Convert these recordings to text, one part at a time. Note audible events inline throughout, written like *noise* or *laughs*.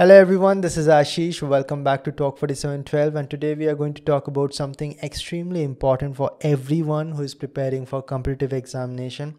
Hello everyone, this is Ashish. Welcome back to Torq 4712 and today we are going to talk about something extremely important for everyone who is preparing for competitive examination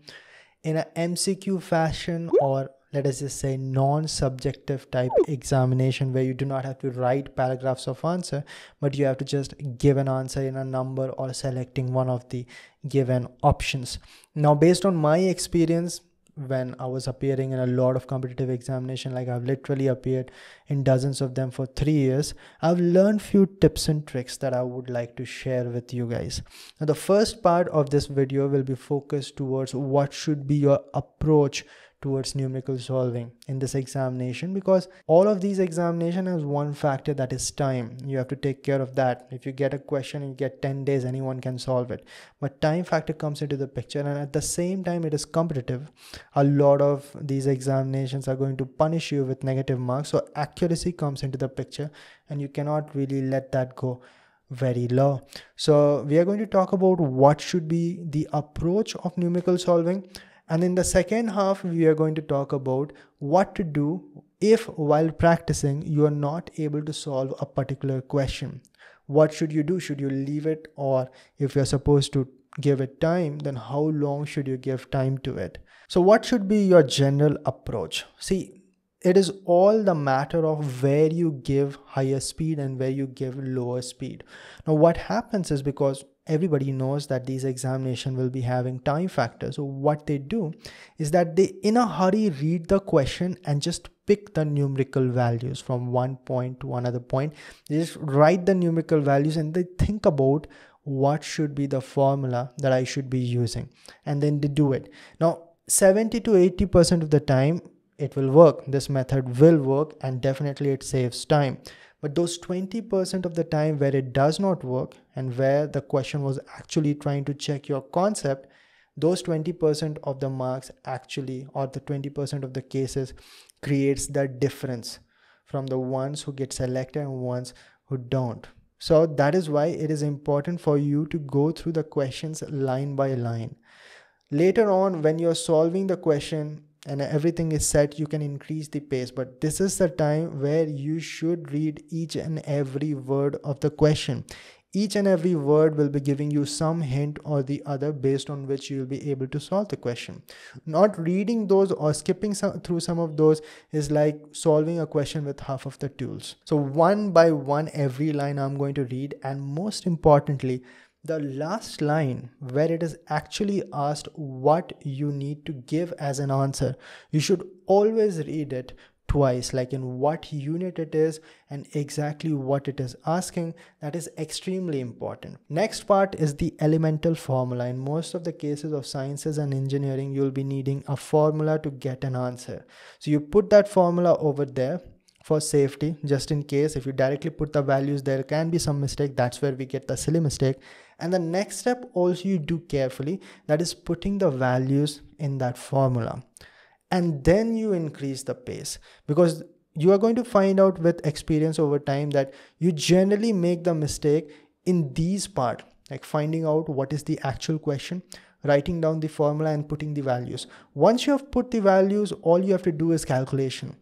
in a MCQ fashion or let us just say non-subjective type examination where you do not have to write paragraphs of answer but you have to just give an answer in a number or selecting one of the given options. Now based on my experience when I was appearing in a lot of competitive examination, like I've literally appeared in dozens of them for three years, I've learned few tips and tricks that I would like to share with you guys. Now, the first part of this video will be focused towards what should be your approach towards numerical solving in this examination because all of these examination has one factor that is time. You have to take care of that. If you get a question you get 10 days anyone can solve it. But time factor comes into the picture and at the same time it is competitive. A lot of these examinations are going to punish you with negative marks. So accuracy comes into the picture and you cannot really let that go very low. So we are going to talk about what should be the approach of numerical solving and in the second half, we are going to talk about what to do if while practicing, you are not able to solve a particular question. What should you do? Should you leave it? Or if you're supposed to give it time, then how long should you give time to it? So what should be your general approach? See, it is all the matter of where you give higher speed and where you give lower speed. Now, what happens is because everybody knows that these examination will be having time factor. So what they do is that they in a hurry read the question and just pick the numerical values from one point to another point. They just write the numerical values and they think about what should be the formula that i should be using. And then they do it. Now 70 to 80 percent of the time it will work. This method will work and definitely it saves time. But those 20% of the time where it does not work and where the question was actually trying to check your concept, those 20% of the marks actually, or the 20% of the cases, creates the difference from the ones who get selected and ones who don't. So that is why it is important for you to go through the questions line by line. Later on, when you're solving the question, and everything is set you can increase the pace but this is the time where you should read each and every word of the question each and every word will be giving you some hint or the other based on which you'll be able to solve the question. Not reading those or skipping some, through some of those is like solving a question with half of the tools. So one by one every line i'm going to read and most importantly the last line where it is actually asked what you need to give as an answer you should always read it twice like in what unit it is and exactly what it is asking that is extremely important. Next part is the elemental formula. In most of the cases of sciences and engineering you'll be needing a formula to get an answer. So you put that formula over there for safety just in case. If you directly put the values there can be some mistake. That's where we get the silly mistake. And the next step also you do carefully that is putting the values in that formula and then you increase the pace. Because you are going to find out with experience over time that you generally make the mistake in these part like finding out what is the actual question writing down the formula and putting the values. Once you have put the values all you have to do is calculation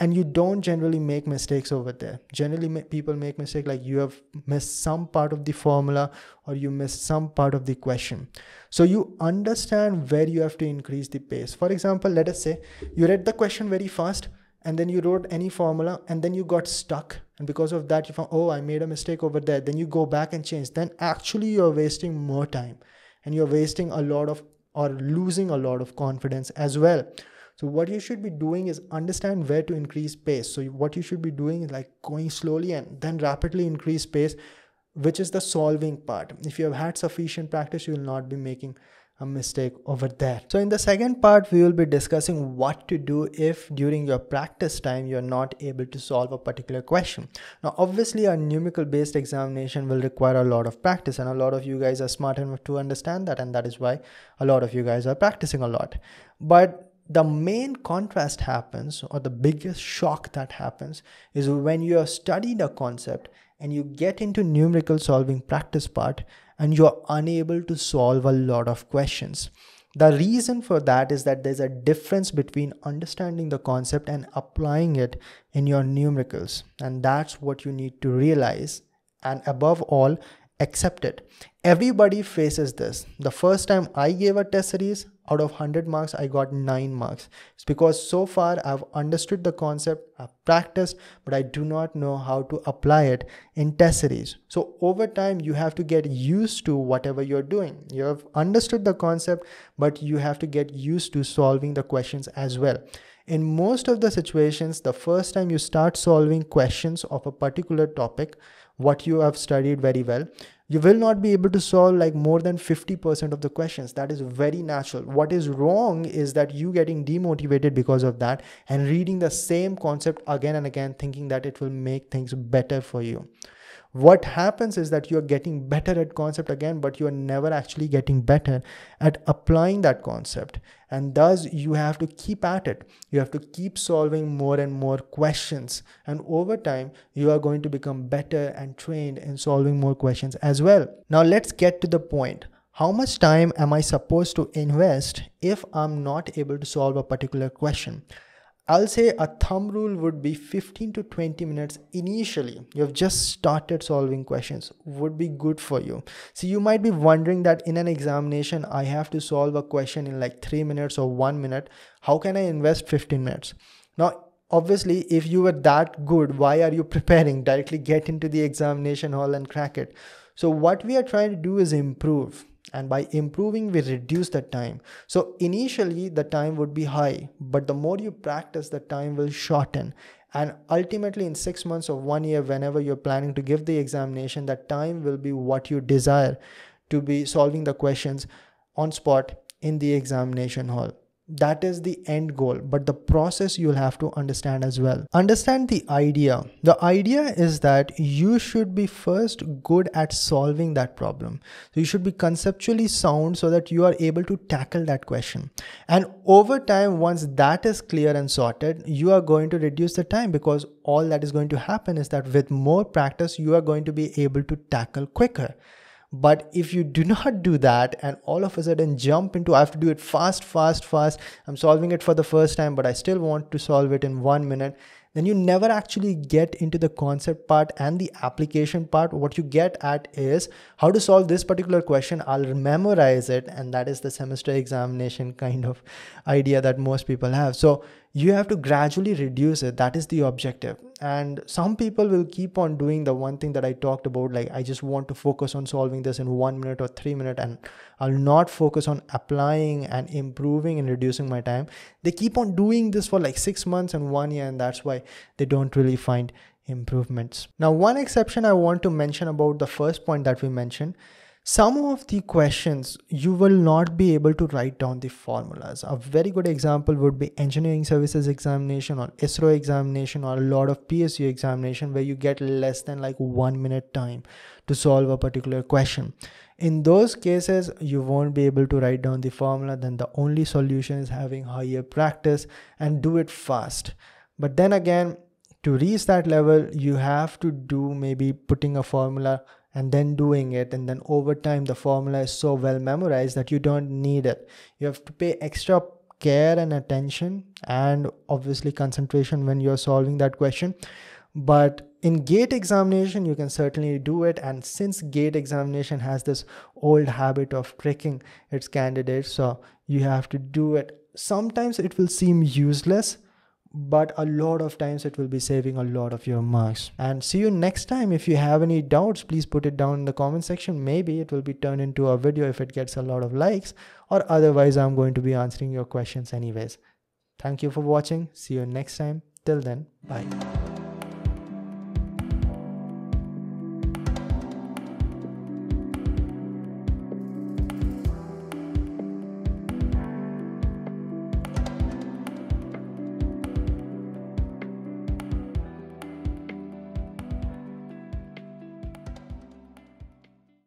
and you don't generally make mistakes over there. Generally people make mistake like you have missed some part of the formula or you missed some part of the question. So you understand where you have to increase the pace. For example let us say you read the question very fast and then you wrote any formula and then you got stuck. And because of that you found oh i made a mistake over there. Then you go back and change. Then actually you're wasting more time and you're wasting a lot of or losing a lot of confidence as well so what you should be doing is understand where to increase pace. So what you should be doing is like going slowly and then rapidly increase pace, which is the solving part. If you have had sufficient practice, you will not be making a mistake over there. So in the second part, we will be discussing what to do if during your practice time, you're not able to solve a particular question. Now, obviously a numerical based examination will require a lot of practice and a lot of you guys are smart enough to understand that. And that is why a lot of you guys are practicing a lot. But the main contrast happens or the biggest shock that happens is when you have studied a concept and you get into numerical solving practice part and you're unable to solve a lot of questions The reason for that is that there's a difference between understanding the concept and applying it in your numericals. And that's what you need to realize. And above all, accept it. Everybody faces this. The first time I gave a test series, out of 100 marks, I got 9 marks. It's because so far I've understood the concept, I've practiced, but I do not know how to apply it in test series. So over time, you have to get used to whatever you're doing. You have understood the concept, but you have to get used to solving the questions as well. In most of the situations, the first time you start solving questions of a particular topic, what you have studied very well, you will not be able to solve like more than 50% of the questions. That is very natural. What is wrong is that you getting demotivated because of that and reading the same concept again and again thinking that it will make things better for you what happens is that you're getting better at concept again but you're never actually getting better at applying that concept. And thus you have to keep at it. You have to keep solving more and more questions. And over time you are going to become better and trained in solving more questions as well. Now let's get to the point. How much time am i supposed to invest if i'm not able to solve a particular question I'll say a thumb rule would be 15 to 20 minutes initially. You have just started solving questions would be good for you. So you might be wondering that in an examination, I have to solve a question in like three minutes or one minute. How can I invest 15 minutes? Now, obviously, if you were that good, why are you *laughs* preparing? Directly get into the examination hall and crack it. So what we are trying to do is improve and by improving we reduce the time. So initially the time would be high but the more you practice the time will shorten. And ultimately in 6 months or 1 year whenever you're planning to give the examination that time will be what you desire to be solving the questions on spot in the examination hall that is the end goal but the process you'll have to understand as well. Understand the idea. The idea is that you should be first good at solving that problem. So you should be conceptually sound so that you are able to tackle that question. And over time once that is clear and sorted you are going to reduce the time because all that is going to happen is that with more practice you are going to be able to tackle quicker but if you do *laughs* not do that and all of a sudden jump into, I have to do it fast, fast, fast, I'm solving it for the first time, but I still want to solve it in one minute, then you never actually get into the concept part and the application part. What you get at is how to solve this particular question. I'll memorize it, and that is the semester examination *laughs* kind of idea that most people have. So you have to gradually reduce it. That is the objective. And some people will keep on doing the one thing that i talked about like i just want to focus on solving this in 1 minute or 3 minute and i'll not focus on applying and improving and reducing my time. They keep on doing this for like 6 months and 1 year and that's why they don't really find improvements. Now one exception i want to mention about the first point that we mentioned some of the questions you will not be able to write down the formulas. A very good example would be engineering services examination or ISRO examination or a lot of PSU examination where you get less than like one minute time to solve a particular question. In those cases, you won't be able to write down the formula. Then the only solution is having higher practice and do it fast. But then again, to reach that level, you have to do maybe putting a formula and then doing it and then over time the formula is so well memorized that you don't need it. You have to pay extra care and attention and obviously concentration when you're solving that question. But in gate examination you can certainly do it. And since gate examination has this old habit of tricking its candidates so you have to do it. Sometimes it will seem useless but a lot of times it will be saving a lot of your marks. And see you next time. If you have any doubts please put it down in the comment section. Maybe it will be turned into a video if it gets a lot of likes or otherwise i'm going to be answering your questions anyways. Thank you for watching. See you next time. Till then bye